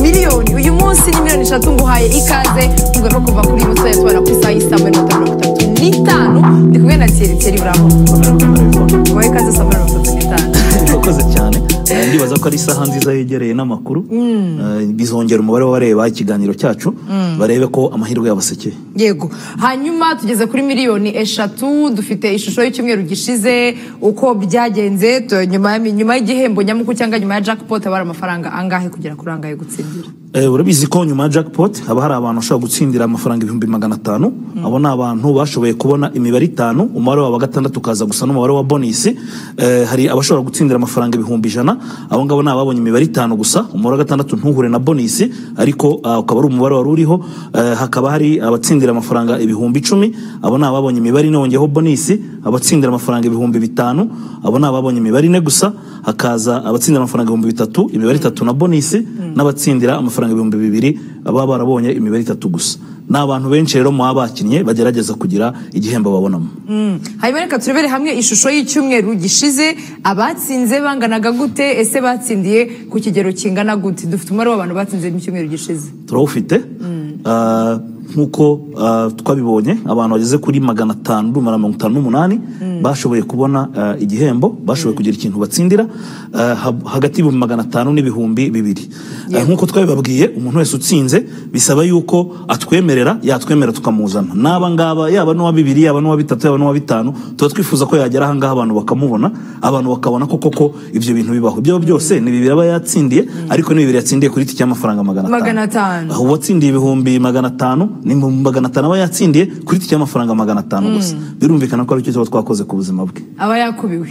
miliyoni. Uyu munsi ni miliyoni eshatu nguhaye ikaze. Mvuga ko kuva kuri muto yatwara ku thierry thierry buraho wowe ikaze saa mirongo itatu n'itanu urakoze cyane. Eh, ndibaza ko ari isaha nziza yegereye n'amakuru. Eh, bizongera umubare w'abareba ikiganiro cyacu barebe ko amahirwe yabasekeye yego. Hanyuma tugeze kuri miliyoni eshatu dufite ishusho y'icyumweru gishize uko byagenze. Nyuma y'igihembo nyamukuru cyangwa nyuma ya jackpot haba hari amafaranga angahe kugera kuri angahe gutsindira? Eh, urabizi ko nyuma ya jackpot haba hari abantu bashobora gutsindira amafaranga ibihumbi magana atanu. Abo ni abantu bashoboye kubona imibare itanu umubare wa gatandatu ukaza gusa n'umubare wa bonisi Eh, hari abashobora gutsindira amafaranga ibihumbi ijana abo ngabo ni ababonye imibare itanu gusa umubare wa gatandatu ntuhure na bonisi ariko ah, ukaba ari umubare wari uriho. Eh, hakaba hari abatsindira amafaranga ibihumbi icumi abo ni ababonye imibare ine wongeyeho bonisi abatsindira amafaranga ibihumbi bitanu abo ni ababonye imibare ine gusa hakaza abatsindira amafaranga ibihumbi bitatu imibare itatu na bonisi n'abatsindira amafaranga ibihumbi bibiri baba barabonye imibare itatu gusa. Ni abantu benshi rero muba bakinnye bagerageza kugira igihembo babonamo. Hanyuma reka turebere hamwe ishusho y'icyumweru gishize. Abatsinze banganaga gute? Ese batsindiye ku kigero kingana gute? Dufite umubare w'abantu batsinze mu cyumweru gishize. Turawufite. Ah, nk'uko ah, twabibonye abantu bageze kuri magana atanu mirongo itanu n'umunani. Bashoboye kubona ah, igihembo bashoboye kugira ikintu batsindira ha- hagati y'ibihumbi magana atanu n'ibihumbi bibiri. Ah, nk'uko twabibabwiye umuntu wese utsinze bisaba yuko atwemerera yatwemera tukamuzana. N'aba ngaba yaba n'uwa bibiri yaba n'uwa bitatu yaba n'uwa bitanu tuba twifuza ko yagera aha ngaha abantu bakamubona abantu bakabona ko koko ibyo bintu bibaho. Ibyo byose ni bibiri aba yatsindiye ariko ni bibiri yatsindiye kuri tike y'amafaranga magana atanu aho uwatsindiye ibihumbi magana atanu ni magana atanu aba yatsindiye kuri tike y'amafaranga magana atanu gusa. Birumvikana ko ari cyo tuba twakoze ku buzima bwe. Aba yakubiwe.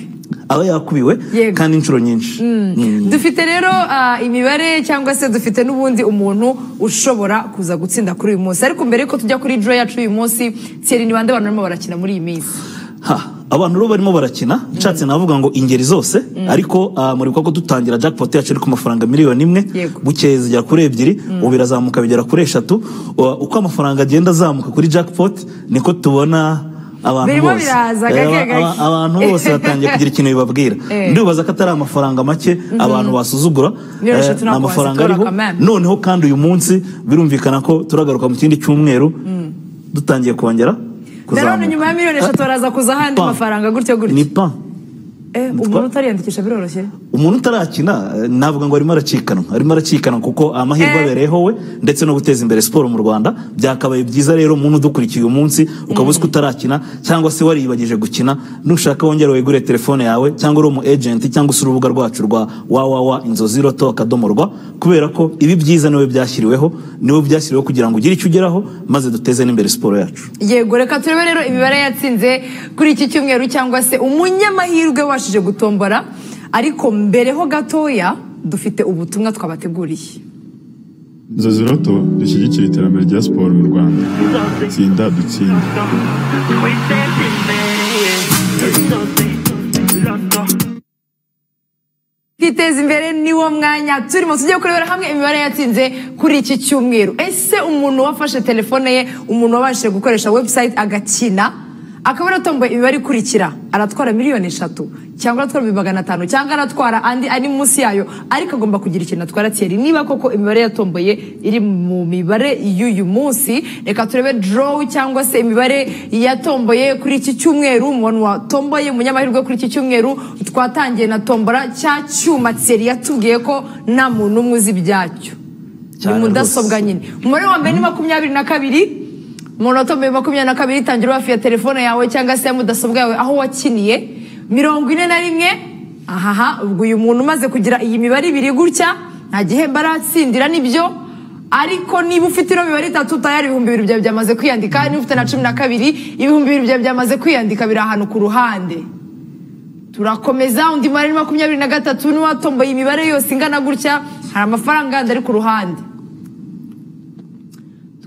Aba yakubiwe kandi inshuro nyinshi. Mm. dufite rero ah, imibare cyangwa se dufite n'ubundi umuntu ushobora kuza gutsinda kuri uyu munsi. Ariko mbere yuko tujya kuri draw yacu uyu munsi Thierry ni bande bantu barimo barakina muri iyi minsi? Abantu rero barimo barakina. Nshatse navuga ngo ingeri zose. Ariko ah, muribuka ko dutangira jackpot yacu iri ku mafaranga miliyoni imwe bukeye zigera kuri ebyiri ubu birazamuka bigera kuri eshatu. Uko amafaranga agenda azamuka kuri jackpot niko tubona abantu bose. Eh, abantu bose batangiye kugira ikintu bibabwira. Eh. ndibaza ko atari amafaranga make abantu basuzugura. Eh, ni ntabwo amafaranga wazitora ariho. noneho kandi uyu munsi birumvikana ko turagaruka mu kindi cyumweru dutangiye kongera nanone nyuma ya miliyoni eshatu baraza kuza ahandi Pa. mafaranga gutyo ni gutyo pa. Eh, umuntu utariyandikisha biroroshye. Umuntu utarakina navuga ngo arimo aracikanwa arimo aracikanwa kuko amahirwe Eh. abereyeho we ndetse no guteza imbere siporo mu rwanda byakabaye byiza rero umuntu udukurikiye uyu munsi ukaba uzi ko utarakina cyangwa se wariyibagije gukina nushaka wongere wegure telefone yawe cyangwa uri umu agent cyangwa se urubuga rwacu rwa wawawa inzozi roto akadomo rwa kubera ko ibi byiza ni we byashyiriweho ni we byashyiriweho kugira ngo ugire icyo ugeraho maze duteze n'imbere siporo yacu. Yego reka turebe rero imibare yatsinze kuri iki cyumweru cyangwa se umunyamahirwe wabashije gutombora. Ariko mbere ho gatoya dufite ubutumwa twabateguriye. Inzozi roto dushyigikira iterambere rya siporo mu rwanda. Tsinda dutsinde. Twiteza imbere niwo mwanya. Turimo tujye kurebera hamwe imibare yatsinze kuri iki cyumweru. Ese umuntu wafashe telefone ye umuntu wabashije gukoresha website agakina? Akaba aratomboye imibare ikurikira. Aratwara miliyoni eshatu. Cyangwa aratwara ibihumbi magana atanu cyangwa aratwara andi ari munsi yayo ariko agomba kugira ikintu atwara tiyeri niba koko imibare yatomboye iri mu mibare y'uyu munsi reka turebe draw cyangwa se imibare yatomboye kuri iki cyumweru umuntu watomboye umunyamahirwe kuri iki cyumweru twatangiye na tombora cya cyuma tiyeri yatubwiye ko nta muntu umwe uzi ibyacyo. Ni mudasobwa nyine. Umubare wa mbere ni makumyabiri na kabiri umuntu watomboye makumyabiri na kabiri tangira hafi ya telefone yawe cyangwa se ya mudasobwa yawe aho wakiniye mirongo ine na rimwe. Ahaha ubwo uyu muntu umaze kugira iyi mibare ibiri gutya nta gihembo aratsindira ni byo. Ariko niba ufite ino mibare itatu tayari ibihumbi bibiri byawe byamaze kwiyandika. Niba ufite na cumi na kabiri ibihumbi bibiri byawe byamaze kwiyandika biri ahantu ku ruhande. Turakomeza undi mubare ni makumyabiri na gatatu n'uwatomboye imibare yose ingana gutya hari amafaranga yandi ari ku ruhande.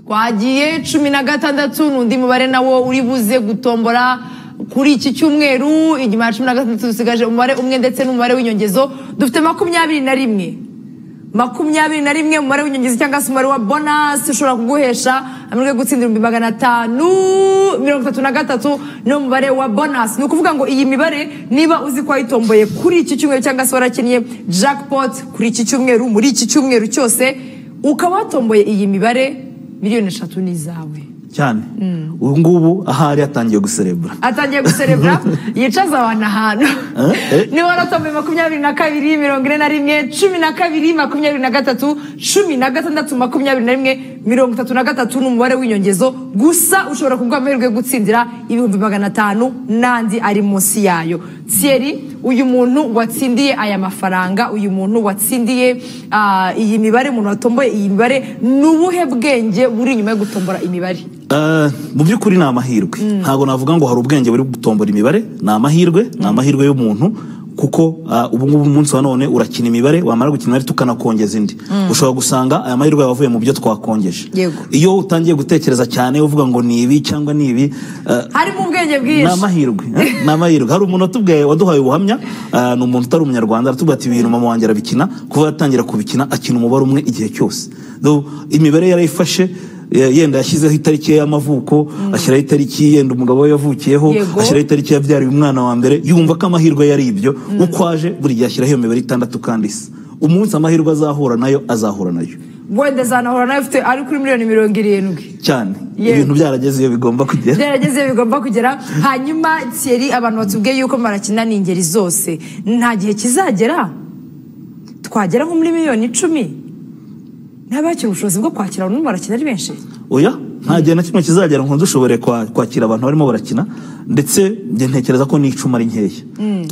Twagiye cumi na gatandatu n'undi mubare nawo uri buze gutombora. Kuri iki cyumweru inyuma ya cumi na gatandatu dusigaje umubare umwe ndetse n'umubare w'inyongezo dufite makumyabiri na rimwe. Makumyabiri na rimwe umubare w'inyongezo cyangwa se umubare wa bonasi ushobora kuguhesha amahirwe yo gutsindira ibihumbi magana atanu mirongo itatu na gatatu niwo mubare wa bonasi ni ukuvuga ngo iyi mibare niba uzi ko wayitomboye kuri iki cyumweru cyangwa se warakinnye jackpot kuri iki cyumweru muri iki cyumweru cyose ukaba watomboye iyi mibare miliyoni eshatu ni izawe cyane. Ubu ngubu ahari atangiye guserebura. Atangiye guserebura? Yicaza abantu ahantu. Eh, eh. niba waratomboye makumyabiri na kabiri mirongo ine na rimwe cumi na kabiri makumyabiri na gatatu cumi na gatandatu makumyabiri na rimwe mirongo itatu na gatatu ni umubare w'inyongezo gusa ushobora kuguha amahirwe yo gutsindira ibihumbi magana atanu n'andi ari munsi yayo. Thierry uyu muntu watsindiye aya mafaranga uyu muntu watsindiye ah, iyi mibare umuntu watomboye iyi mibare ni ubuhe bwenge buri inyuma yo gutombora imibare? Eh, mu by'ukuri ni amahirwe. Ntabwo navuga ngo hari ubwenge buri gutombora imibare. Ni amahirwe ni amahirwe y'umuntu. Kuko ah, ubu ngubu umunsi wa none urakina imibare wamara gukina imibare tukanakongeza indi. Ushobora gusanga aya mahirwe yawe avuye mu byo twakongeje iyo utangiye gutekereza cyane uvuga ngo ni ibi cyangwa ni ibi eh, harimo ubwenge ni bwinshi amahirwe eh, ni amahirwe. Hari umuntu watubwiye waduhaye ubuhamya ah, ni umuntu utari umunyarwanda aratubwira ati ibintu mama wanjye arabikina kuva yatangira kubikina akina umubare umwe igihe cyose. Imibare yarayifashe yenda yashyizeho itariki ye y'amavuko ashyiraho itariki yenda umugabo we yavukiyeho ashyiraho itariki yabyariye umwana wa mbere yumva ko amahirwe yari ibyo. Uko aje buri gihe ashyiraho iyo mibare itandatu kandi isa. Umunsi amahirwe azahura na yo azahura na yo. Wenda zanahora nawe ufite ari kuri miliyoni mirongo irindwi. Cyane. Ibintu byarageze iyo bigomba kugera. Byarageze iyo bigomba kugera. Hanyuma Thierry abantu batubwiye yuko barakina ni ingeri zose. Nta gihe kizagera. Twagera nko muri miliyoni icumi. Ntabakira ubushobozi bwo kwakira abantu barakina ari benshi. Oya nta gihe na kimwe kizagera ngo dushobore kwa- kwakira abantu barimo barakina ndetse njye ntekereza ko n'icuma ari nkeya.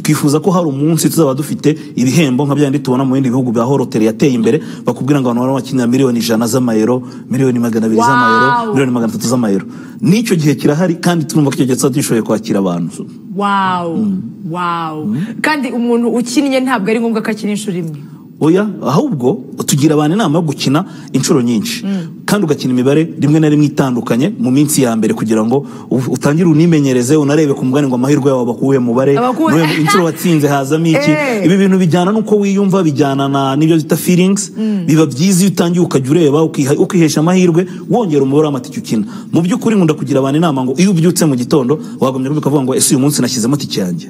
Twifuza ko hari umunsi tuzaba dufite ibihembo nka byandi tubona mu bindi bihugu bya horoteri yateye imbere bakubwira ngo abantu barimo bakinira miliyoni ijana z'amayero miliyoni magana abiri z'amayero miliyoni magana atatu z'amayero. N'icyo gihe kirahari kandi turumva ko icyo gihe tuzaba dushoboye kwakira abantu. Wawu wawu kandi umuntu ukinnye ntabwo ari ngombwa ko akina inshuro imwe. Oya ahubwo tugira abantu inama yo gukina inshuro nyinshi. Kandi ugakina imibare rimwe na rimwe itandukanye mu minsi ya mbere kugira ngo utangire unimenyereze unarebe ku mugani ngo amahirwe yawe abakuye mubare inshuro watsinze hazamo iki? Eh. ibi bintu bijyana n'uko wiyumva bijyana na n'ibyo bita feelings. Biba byiza iyo utangiye ukajya ureba ukihesha amahirwe wongera umubare w'amatike ukina. Mu by'ukuri nkunda kugira abantu inama ngo iyo ubyutse mu gitondo wagombye ukavuga ngo ese uyu munsi nashyizemo tike yanjye?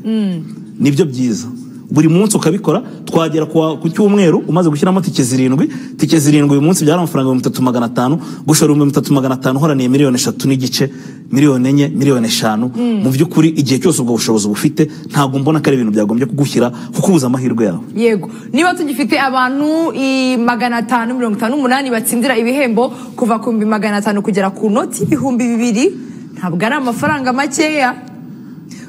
Nibyo byiza. Buri munsi ukabikora twagera ku cyumweru umaze gushyiramo tike zirindwi tike zirindwi uyu munsi byari amafaranga ibihumbi bitatu magana atanu gushora ibihumbi bitatu magana atanu uhoraniye miliyoni eshatu n'igice miliyoni enye miliyoni eshanu. Mu by'ukuri igihe cyose ubwo bushobozi bufite ntabwo mbona ko ari ibintu byagombye kugushyira kuko ubuza amahirwe yawe. Yego. Niba tugifite abantu magana atanu mirongo itanu n'umunani batsindira ibihembo kuva ku bihumbi magana atanu kugera ku noti y'ibihumbi bibiri ntabwo ari amafaranga makeya.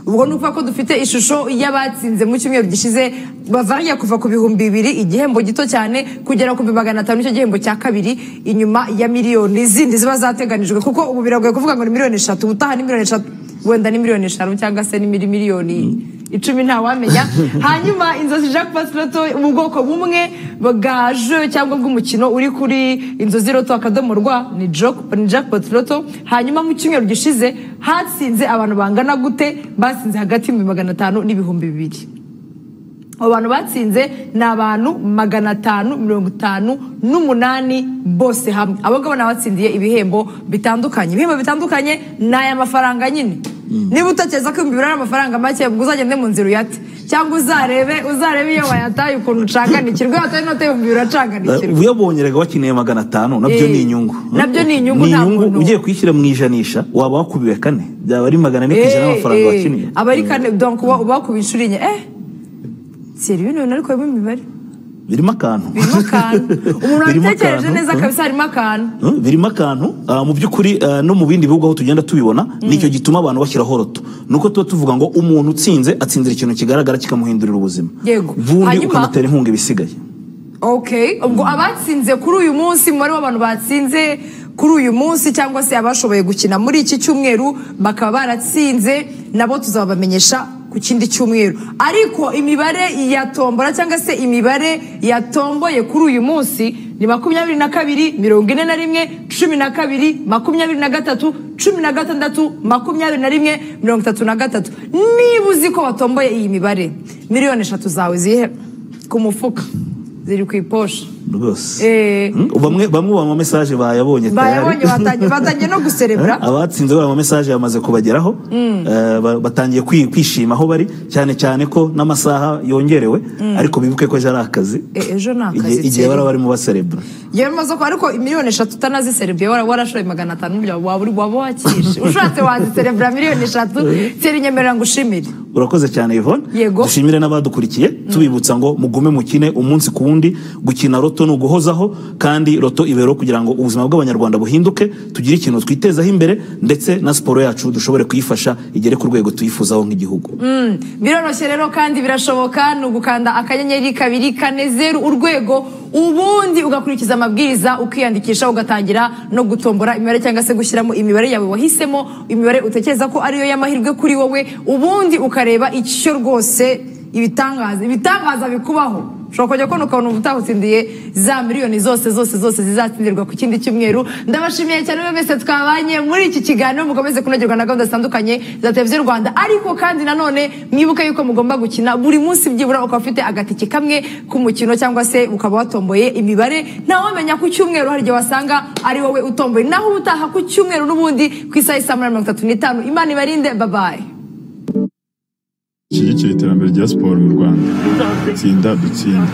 Ubwo ni ukuvuga ko dufite ishusho y'abatsinze mu cyumweru gishize bavariya kuva ku bihumbi bibiri igihembo gito cyane kugera ku bihumbi magana atanu ni cyo gihembo cya kabiri inyuma ya miliyoni zindi ziba zateganijwe. Kuko ubu biragoye kuvuga ngo ni miliyoni eshatu ubutaha ni miliyoni eshatu. Wenda ni miliyoni eshanu cyangwa se ni mili- miliyoni icumi ntawamenya hanyuma inzozi jackpot loto mu bwoko bumwe bwa cyangwa bw'umukino uri kuri inzozi loto akadomo rwa ni jock- ni jackpot loto hanyuma mu cyumweru gishize hatsinze abantu bangana gute? Batsinze hagati y'ibihumbi magana atanu n'ibihumbi bibiri. Abo bantu batsinze ni abantu magana atanu mirongo itanu n'umunani bose hamwe. Abo ngabo ni abatsindiye ibihembo bitandukanye. Ibihembo bitandukanye ni aya mafaranga nyine. Niba utekereza ko ibihumbi bibiri ari amafaranga make uzagende mu nzira uyate cyangwa uzarebe uzarebe iyo wayataye ukuntu ucanganikirwa iyo wataye inote y'ibihumbi bibiri uracanganikirwa uyabonye rega wakiniye magana atanu na byo Eh, ni inyungu. Nabyo ni inyungu, ni nta inyungu kuntu- ugiye kuyishyira mu ijanisha waba wakubiwe kane. Byaba ari magana ane ku ijana y'amafaranga wakiniye. Aba ari kane donc uba uba wakuba inshuro enye eh seri bino bintu ariko birimo imibare birimo akantu birimo akantu umuntu neza eh. kabisa harimo akantu birimo akantu uh, mu by'ukuri uh, no mu bindi bihugu aho tugenda tubibona ni cyo gituma abantu bashyiraho roto nuko tuba tuvuga ngo umuntu utsinze atsinzira ikintu kigaragara kikamuhindurira ubuzima. Hanyuma- ukamutera inkunga ibisigaye. Okay ubwo abatsinze kuri uyu munsi umubare w'abantu batsinze kuri uyu munsi cyangwa se abashoboye gukina muri iki cyumweru bakaba baratsinze nabo tuzabamenyesha ku kindi cyumweru. Ariko imibare ya tombora cyangwa se imibare yatomboye kuri uyu munsi ni makumyabiri na kabiri mirongo ine na rimwe cumi na kabiri makumyabiri na gatatu cumi na gatandatu makumyabiri na rimwe mirongo itatu na gatatu. Niba uzi ko watomboye iyi mibare miliyoni eshatu zawe zihe? Ku mufuka ziri ku iposha. Rwose. Eh. Mm, bamwe bamwe mu mamesaje bayabonye bayabonye batangiye no guserebura abatsinze bariya mamesaje yamaze kubageraho. Eh, ba- batangiye kwi- kwishima aho bari cyane cyane ko n'amasaha yongerewe. Ariko bibuke ko ejo ari akazi. Ejo ni akazi igihe baba barimo baserebura yewe maze ko ariko miliyoni eshatu utanaziserebuye wara- warashoye magana atanu waba wakishe. Ushatse waziserebura miliyoni eshatu. Tsera inyemerera ngo ushimire urakoze cyane Yvonne. Dushimire n'abadukurikiye. Tubibutsa ngo mugume mukine umunsi ku wundi gukina roto ni uguhozaho kandi roto ibero kugira ngo ubuzima bw'abanyarwanda buhinduke tugire ikintu twitezaho imbere ndetse na siporo yacu dushobore kuyifasha igere ku rwego tuyifuzaho nk'igihugu. Biroroshye rero kandi birashoboka ni ugukanda akanyenyeri kabiri kane zeru urwego ubundi ugakurikiza amabwiriza ukiyandikisha ugatangira no gutombora imibare cyangwa se gushyiramo imibare yawe wahisemo imibare utekereza ko ariyo y'amahirwe kuri wowe ubundi ukareba icyo rwose ibitangaza ibitangaza bikubaho. Ushobora kujya kubona ukabona uba utawutsindiye za miliyoni zose zose zose zizatsindirwa ku kindi cyumweru. Ndabashimiye cyane buri wese twabanye muri iki kiganiro. Mukomeze kunogerwa na gahunda zitandukanye za televiziyo rwanda. Ariko kandi nanone mwibuke yuko mugomba gukina. Buri munsi byibura ukaba ufite agatike kamwe k'umukino cyangwa se ukaba watomboye imibare. Ntawamenya ku cyumweru hari igihe wasanga ari wowe utomboye. Naho ubutaha ku cyumweru n'ubundi ku isaha isa mirongo itatu n'itanu. Imana ibarinde. Babaye ishyigikira iterambere rya siporo mu rwanda. Tsinda dutsinde